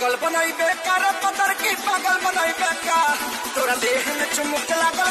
पागल बनाई बेकार पदर की पागल बनाई बेकार। तोरा देह में चुमुक लागल